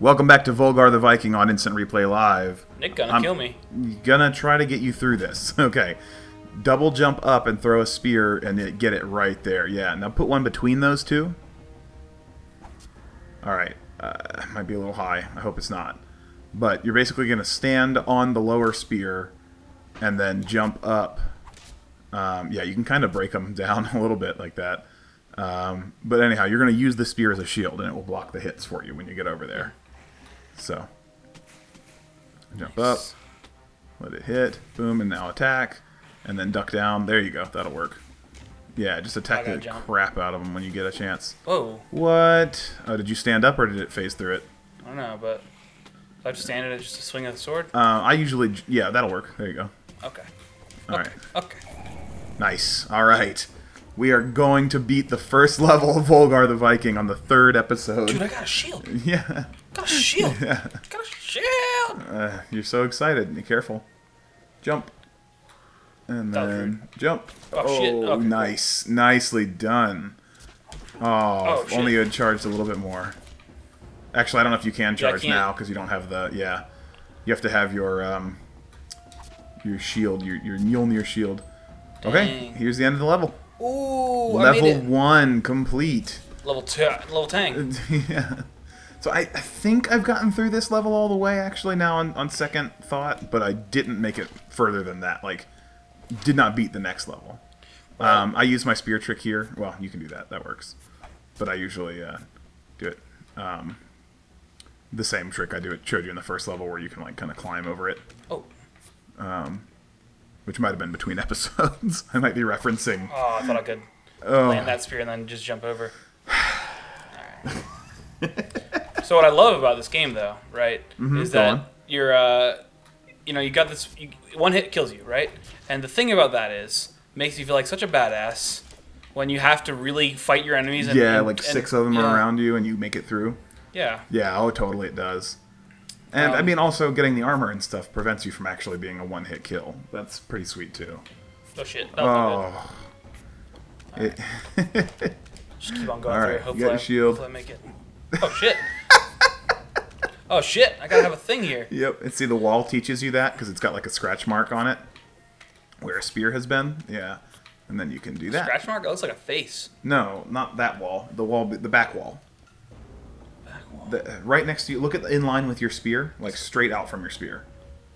Welcome back to Volgarr the Viking on Instant Replay Live. Nick gonna I'm- kill me. Gonna try to get you through this. Okay. Double jump up and throw a spear and it, get it right there. Yeah. Now put one between those two. All right. Uh, might be a little high. I hope it's not. But you're basically gonna stand on the lower spear and then jump up. Um, yeah, you can kind of break them down a little bit like that. Um, but anyhow, you're going to use the spear as a shield, and it will block the hits for you when you get over there. So, jump up, let it hit, boom, and now attack, and then duck down. There you go. That'll work. Yeah, just attack the jump. crap out of them when you get a chance. Whoa. What? Oh, did you stand up or did it phase through it? I don't know, but if I just stand in it just to swing at the sword. Uh, I usually, yeah, that'll work. There you go. Okay. All okay. right. Okay. Nice. All right. We are going to beat the first level of Volgarr the Viking on the third episode. Dude, I got a shield. Yeah. Got a shield. Yeah. Got a shield. Uh, you're so excited. Be careful. Jump. And then jump. Oh, shit. Okay, cool. nice. Nicely done. Oh, Oh, if only you had charged a little bit more. Actually, I don't know if you can charge can't. now because you don't have the. Yeah. You have to have your um, your shield, your your Mjolnir shield. Okay, here's the end of the level. Ooh, level one complete. Level two. Level tang. yeah. So I, I think I've gotten through this level all the way actually now on, on second thought, but I didn't make it further than that. Like, did not beat the next level. Um, I use my spear trick here. Well, you can do that. That works. But I usually uh, do it um, the same trick I do it showed you in the first level, where you can like kind of climb over it, Oh. Which might have been between episodes. I might be referencing. Oh, I thought I could Oh, land that spear and then just jump over. So what I love about this game, though, right, is Mm-hmm, go that on. you're, uh, you know, you got this. You, one hit kills you, right? And the thing about that is, makes you feel like such a badass when you have to really fight your enemies. And, yeah, and- like and- six of them yeah, are around you, and you make it through. Yeah. Yeah, oh, totally, it does. And I Um, mean, also getting the armor and stuff prevents you from actually being a one-hit kill. That's pretty sweet too. Oh shit. Oh, it. Just keep on going all through. you Hopefully, got your shield. hopefully I make it. Oh shit. oh shit! I gotta have a thing here. yep. And see, the wall teaches you that because it's got like a scratch mark on it where a spear has been. Yeah, and then you can do that. Scratch mark. It looks like a face. No, not that wall. The wall, the back wall. The, right next to you. Look at in line with your spear, like straight out from your spear.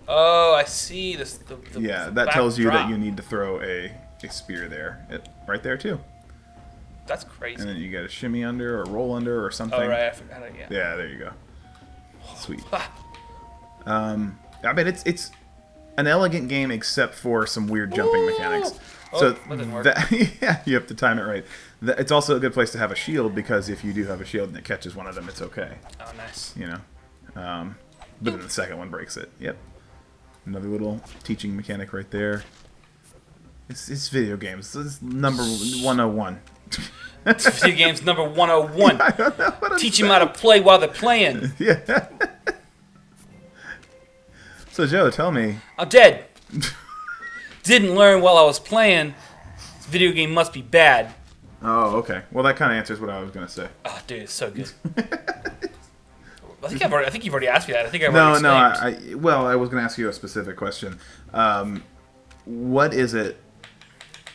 Oh, I see. This. The, the, Yeah, that tells you drop. that you need to throw a, a spear there. It, right there too. That's crazy. And then you got to shimmy under or roll under or something. oh right, I forgot it. Yeah. Yeah, there you go. Sweet. Um, I bet it's it's an elegant game except for some weird jumping Ooh. mechanics. Oh, so that work. yeah, you have to time it right. It's also a good place to have a shield because if you do have a shield and it catches one of them, it's okay. oh, nice. You know. Um, but then the second one breaks it. Yep. Another little teaching mechanic right there. It's, it's video games. This is number 101. Video games number 101. I don't know what I'm Teach them how to play while they're playing. Yeah. so Joe, tell me, I'm dead. Didn't learn while I was playing. This video game must be bad. Oh, okay. Well, that kind of answers what I was gonna say. Oh, dude, it's so good. I think I've already. I think you've already asked me that. I think I've No, already no. I, I well, I was gonna ask you a specific question. Um, what is it?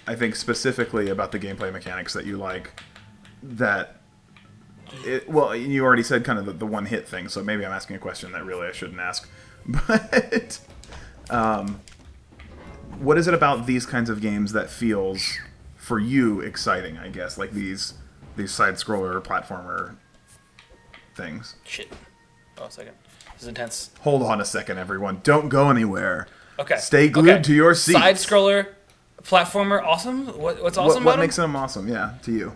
I think specifically about the gameplay mechanics that you like. That. It, well, you already said kind of the, the one hit thing, so maybe I'm asking a question that really I shouldn't ask. But, um, what is it about these kinds of games that feels for you exciting? I guess like these these side scroller platformer things. Shit. Oh, a second. This is intense. Hold on a second, everyone. Don't go anywhere. Okay. Stay glued okay. to your seat. Side scroller, platformer, awesome. What, what's awesome what about what makes them awesome? Yeah, to you.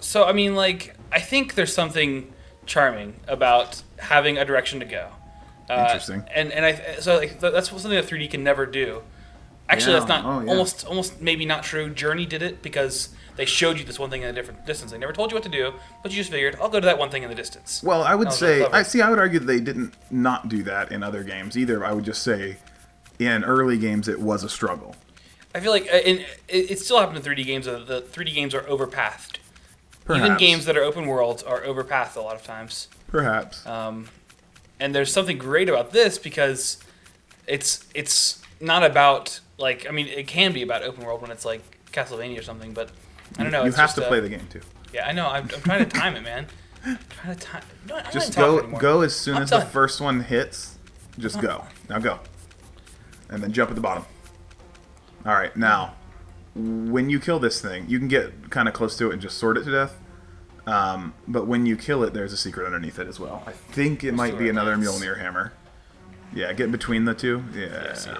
So I mean, like, I think there's something charming about having a direction to go. Uh, Interesting. And and I so like th- that's something that 3D can never do. Actually, Yeah, that's not oh, yeah. almost almost maybe not true. Journey did it because they showed you this one thing in a different distance. They never told you what to do, but you just figured, I'll go to that one thing in the distance. Well, I would say. I see. I would argue they didn't not do that in other games either. I would just say, in early games, it was a struggle. I feel like uh, in, it, it still happened in 3D games. The 3D games are overpathed. Even games that are open worlds are overpathed a lot of times. Perhaps. Um, And there's something great about this because it's it's not about like I mean it can be about open world when it's like Castlevania or something, but I don't know. You have just, to uh, play the game too. Yeah, I know. I'm, I'm trying to time it, man. I'm trying to time. No, I'm Just go go as soon I'm as done. the first one hits. Just go. Now go. And then jump at the bottom. All right. Now, when you kill this thing, you can get kind of close to it and just sword it to death. Um, but when you kill it, there's a secret underneath it as well. I think it might be another? Mjolnir hammer. Yeah, get between the two. Yeah. Yeah, I see it.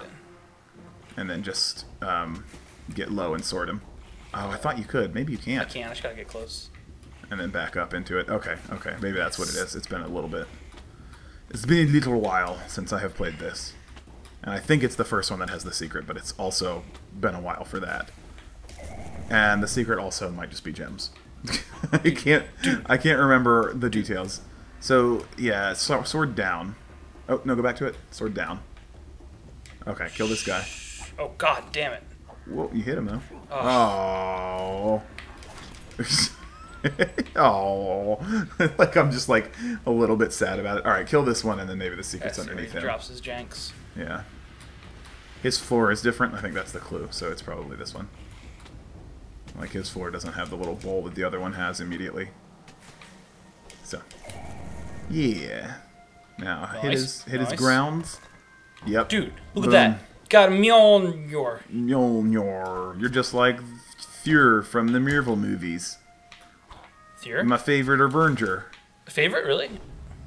And then just um, get low and sword him. Oh, I thought you could. Maybe you can't. I can't. I just gotta get close. and then back up into it. Okay, okay, maybe that's what it is. It's been a little bit. It's been a little while since I have played this, and I think it's the first one that has the secret, but it's also been a while for that. And the secret also might just be gems. I can't. I can't remember the details. So yeah, sword down. Oh no, go back to it. Sword down. Okay, kill this guy. Oh God, damn it! Whoa, you hit him though. Oh. Oh, like I'm just like a little bit sad about it. All right, kill this one, and then maybe the secret's That's underneath he him. drops his janks. Yeah, his floor is different. I think that's the clue. So it's probably this one. Like his floor doesn't have the little bowl that the other one has immediately. So, yeah. Now hit his hit his nice. grounds. Yep. Dude, look Boom. at that. Got a Mjolnir. Mjolnir. You're just like Thur from the Marvel movies. Thur? My favorite Avenger. Favorite, really?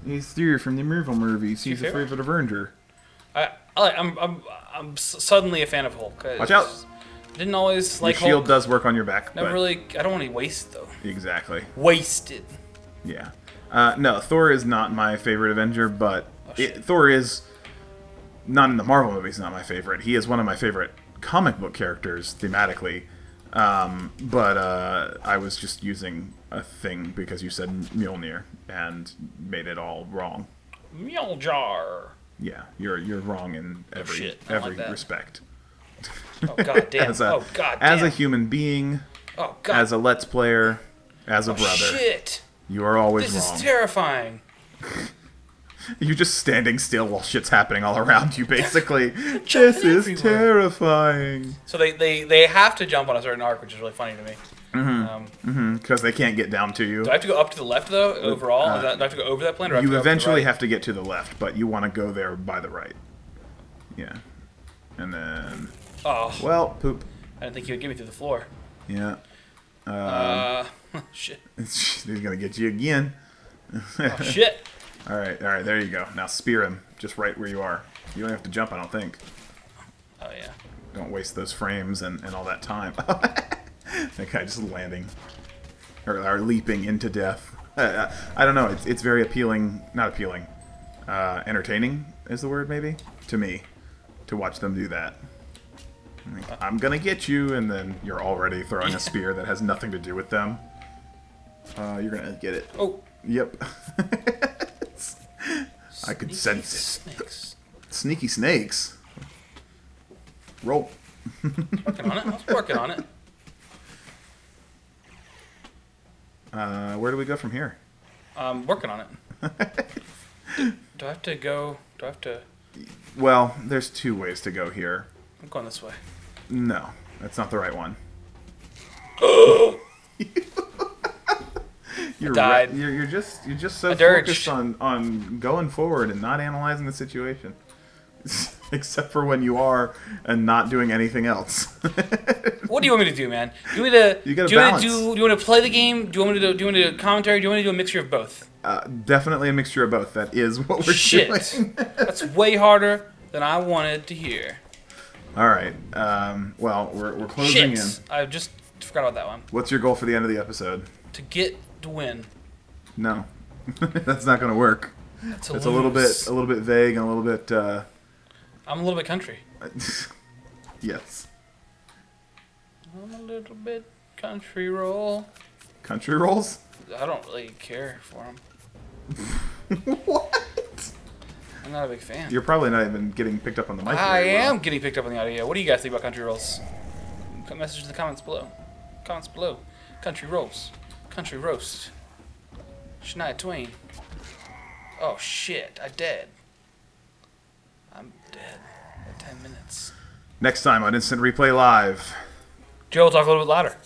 He's Thur from the Marvel movies. He's a your favorite? favorite Avenger. I, I like- I'm, I'm, I'm suddenly a fan of Hulk. I Watch out. Didn't always like Your shield Hulk. does work on your back, Never but really. I don't want to waste though. exactly. Wasted. Yeah. Uh, no, Thor is not my favorite Avenger, but Oh, it, Thor is not in the Marvel movies. Not my favorite. He is one of my favorite comic book characters thematically. Um, but uh, I was just using a thing because you said Mjolnir and made it all wrong. Mjolnir. Yeah, you're you're wrong in every I don't like every respect. Oh god damn. as a oh god as a human being, oh god. as a let's player, as a oh, brother, Shit. you are always This wrong. is terrifying. You're just standing still while shit's happening all around you, basically. this is everywhere. terrifying. So they, they, they have to jump on a certain arc, which is really funny to me. Mhm. Um, Because they can't get down to you. do I have to go up to the left though? Overall, Is that, do I have to go over that plane? Or do have to Uh, You to eventually right? have to get to the left, but you want to go there by the right. Yeah. And then. Oh, Well, poop. I didn't think you would get me through the floor. Yeah. Uh, shit. He's going to get you again. Oh, shit. All right, all right, there you go. Now spear him just right where you are. You don't have to jump, I don't think. Oh yeah. Don't waste those frames and, and all that time. that guy just landing or, or leaping into death. Uh, I don't know. It's, it's very appealing. Not appealing. Uh, entertaining is the word, maybe to me, to watch them do that. Like, I'm gonna get you, and then you're already throwing a spear that has nothing to do with them. Uh, you're gonna get it. Oh. Yep. I could sense it. Snakes. Sneaky snakes. Roll. Working on it. I was working on it. Uh, where do we go from here? I'm working on it. do I have to go? Do I have to? Well, there's two ways to go here. I'm going this way. No, that's not the right one. you're died. Right. You're, you're just you're just so I dirged. focused on on going forward and not analyzing the situation, except for when you are and not doing anything else. What do you want me to do, man? Do you want me to? You gotta do you want me to balance. do? Do you want to play the game? Do you want me to do? Do you want me to do commentary? Do you want me to do a mixture of both? uh, definitely a mixture of both. That is what we're Shit. doing. That's way harder than I wanted to hear. All right. Um, well, we're we're closing Shit. in. I just forgot about that one. What's your goal for the end of the episode? To get the win. No, that's not going to work. To It's a little bit a little bit vague and a little bit. Uh, I'm a little bit country. yes, I'm a little bit country roll. country rolls. I don't really care for them. what? I'm not a big fan. You're probably not even getting picked up on the mic. I very well. am getting picked up on the audio. What do you guys think about country rolls? Put message in the comments below. Comments below. Country rolls. Country roast. Shania Twain. Oh shit! I dead. I'm dead. In ten minutes. Next time on Instant Replay Live. Joe, talk a little bit louder.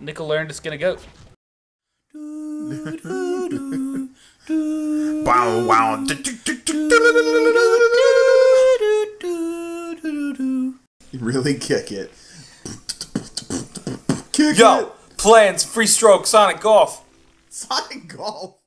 Nickel learned to skin a goat. Wow, wow. Really kick it. Kick Yo, it. Plans, free stroke, Sonic Golf. Sonic Golf.